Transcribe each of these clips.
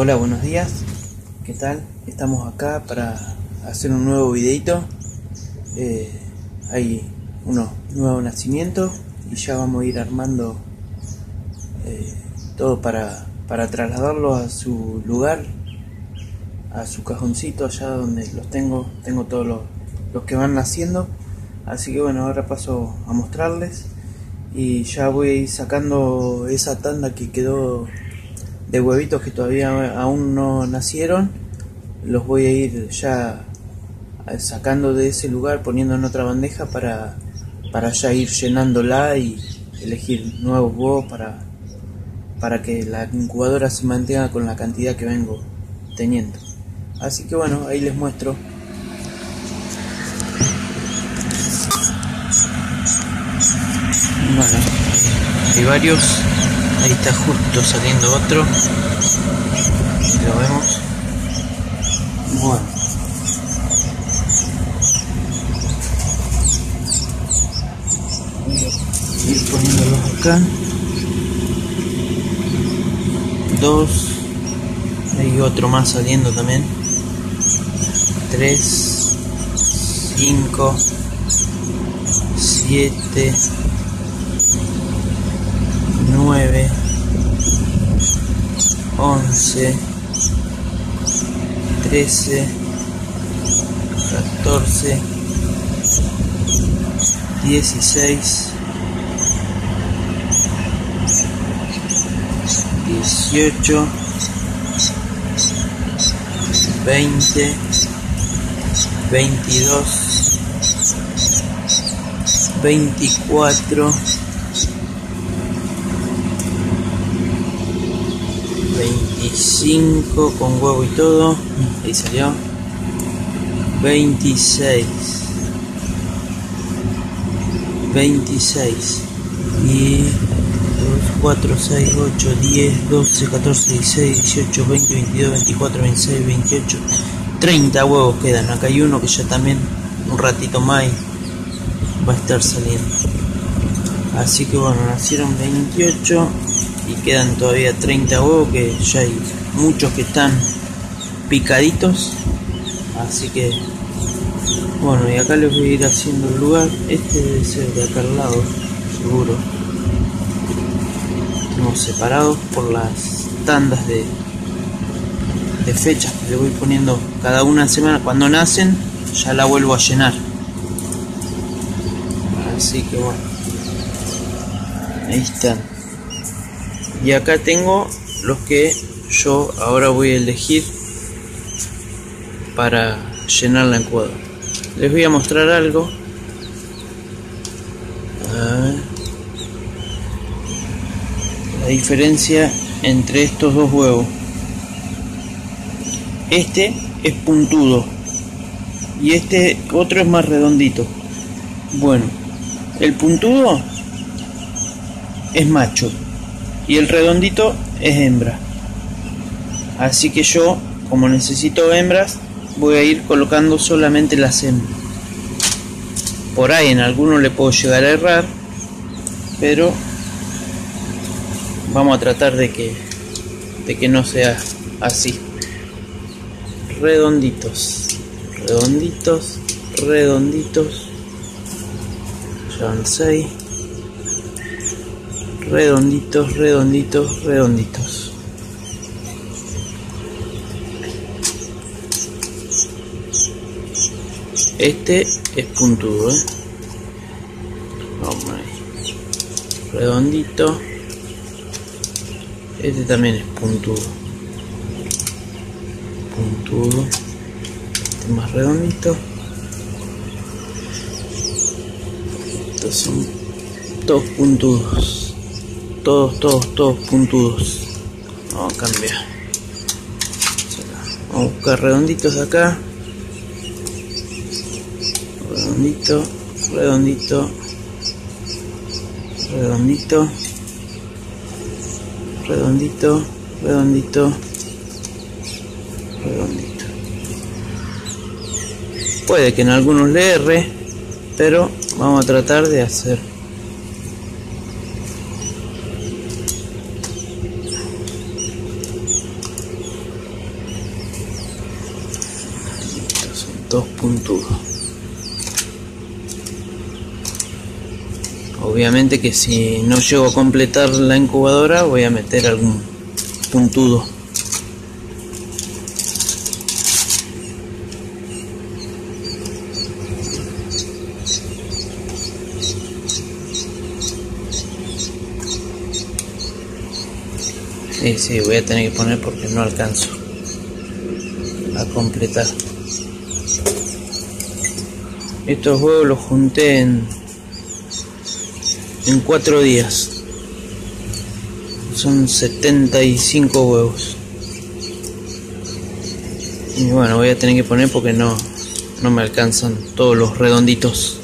Hola, buenos días. ¿Qué tal? Estamos acá para hacer un nuevo videito. Eh, hay unos nuevos nacimientos y ya vamos a ir armando eh, todo para, para trasladarlo a su lugar, a su cajoncito allá donde los tengo. Tengo todos los, los que van naciendo. Así que bueno, ahora paso a mostrarles y ya voy sacando esa tanda que quedó de huevitos que todavía aún no nacieron los voy a ir ya sacando de ese lugar poniendo en otra bandeja para, para ya ir llenándola y elegir nuevos huevos para, para que la incubadora se mantenga con la cantidad que vengo teniendo. Así que bueno ahí les muestro. Bueno hay varios ahí está justo saliendo otro. Lo vemos. Bueno. Voy a ir poniéndolos acá. Dos. Hay otro más saliendo también. Tres. Cinco. Siete 9, 11, 13, 14, 16, 18, 20, 22, 24, 25 con huevo y todo. Ahí salió. 26. 26. Y 2, 4, 6, 8, 10, 12, 14, 16, 18, 20, 22, 24, 26, 28. 30 huevos quedan. Acá hay uno que ya también un ratito más va a estar saliendo. Así que bueno, nacieron 28 y quedan todavía 30 huevos que ya hay muchos que están picaditos. Así que bueno y acá les voy a ir haciendo el lugar. Este debe ser de acá al lado seguro. Estamos separados por las tandas de de fechas que le voy poniendo cada una semana. Cuando nacen ya la vuelvo a llenar. Así que bueno ahí están y acá tengo los que yo ahora voy a elegir para llenar la incubadora les voy a mostrar algo. La diferencia entre estos dos huevos. Este es puntudo y este otro es más redondito. Bueno el puntudo es macho y el redondito es hembra. Así que yo como necesito hembras voy a ir colocando solamente las hembras. Por ahí en alguno le puedo llegar a errar pero vamos a tratar de que de que no sea así. Redonditos redonditos redonditos. Van 6 redonditos, redonditos, redonditos. Este es puntudo, ¿eh? Vamos ahí. Redondito. Este también es puntudo. Puntudo. Este más redondito. Estos son todos puntudos todos, todos, todos puntudos. Vamos a cambiar. Vamos a buscar redonditos acá. Redondito, redondito, redondito, redondito, redondito, redondito. Puede que en algunos le erre, pero vamos a tratar de hacer dos puntudos obviamente que si no llego a completar la incubadora voy a meter algún puntudo Sí, sí, voy a tener que poner porque no alcanzo a completar. Estos huevos los junté en, en cuatro días. Son 75 huevos. Y bueno, voy a tener que poner porque no, no me alcanzan todos los redonditos.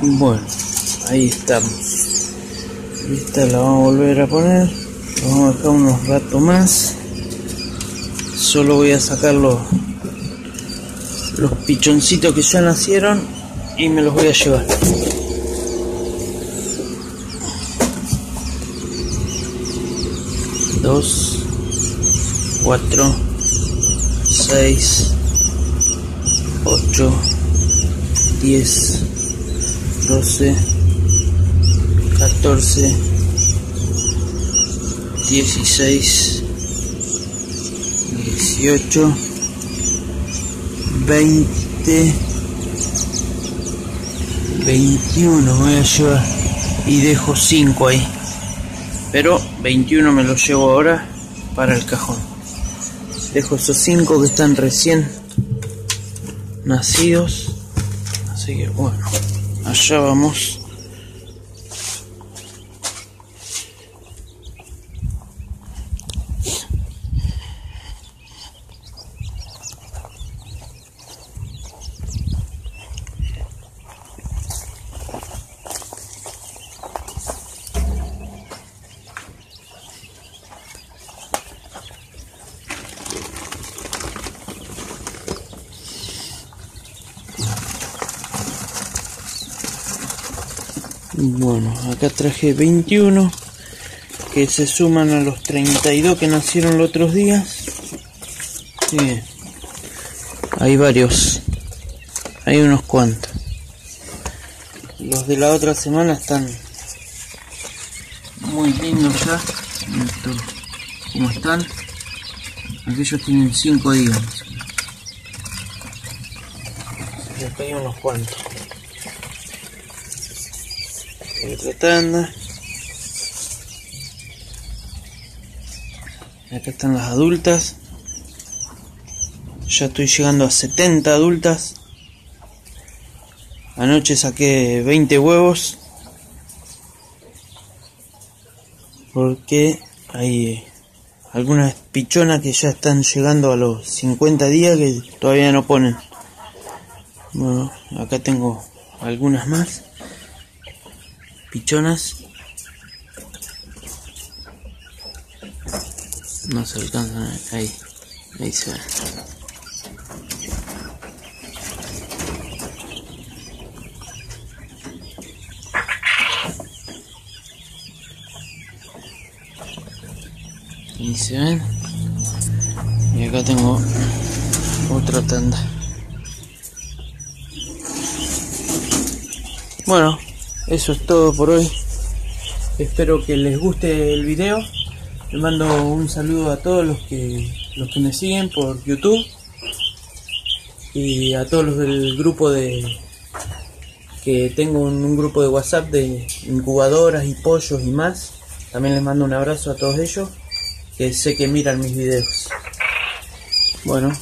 Bueno, ahí estamos. Esta la vamos a volver a poner. Vamos a dejar unos ratos más. Solo voy a sacar los, los pichoncitos que ya nacieron y me los voy a llevar. Dos, cuatro, seis, ocho, diez. 12, 14, 16, 18, 20, 21 voy a llevar y dejo 5 ahí. Pero 21 me lo llevo ahora para el cajón. Dejo esos 5 que están recién nacidos. Así que bueno allá vamos Bueno, acá traje 21 que se suman a los 32 que nacieron los otros días. Hay varios, hay unos cuantos. Los de la otra semana están muy lindos ya. ¿Cómo están? Aquellos tienen 5 días. Acá hay unos cuantos otra tanda. Acá están las adultas. Ya estoy llegando a 70 adultas. Anoche saqué 20 huevos. Porque hay algunas pichonas que ya están llegando a los 50 días que todavía no ponen. Bueno acá tengo algunas más pichonas. No se alcanzan ahí ahí se ve. Y se ven. Y acá tengo otra tanda. Bueno eso es todo por hoy. Espero que les guste el video. Les mando un saludo a todos los que los que me siguen por youtube y a todos los del grupo de que tengo un, grupo de whatsapp de incubadoras y pollos y más. También les mando un abrazo a todos ellos que sé que miran mis videos. Bueno